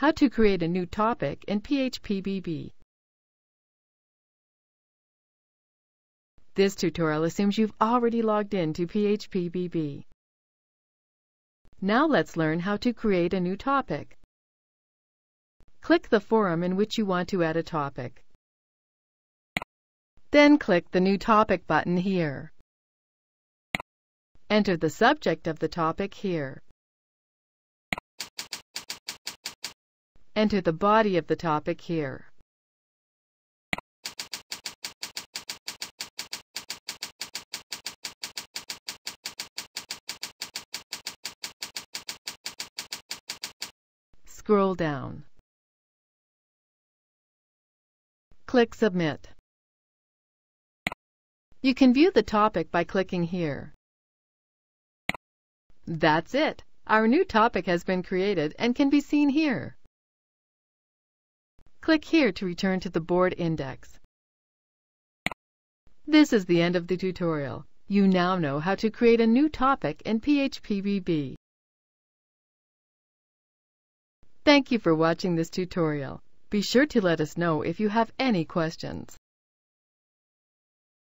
How to create a new topic in PHPBB. This tutorial assumes you've already logged in to PHPBB. Now let's learn how to create a new topic. Click the forum in which you want to add a topic. Then click the New Topic button here. Enter the subject of the topic here. Enter the body of the topic here. Scroll down. Click Submit. You can view the topic by clicking here. That's it! Our new topic has been created and can be seen here. Click here to return to the board index. This is the end of the tutorial. You now know how to create a new topic in PHPBB. Thank you for watching this tutorial. Be sure to let us know if you have any questions.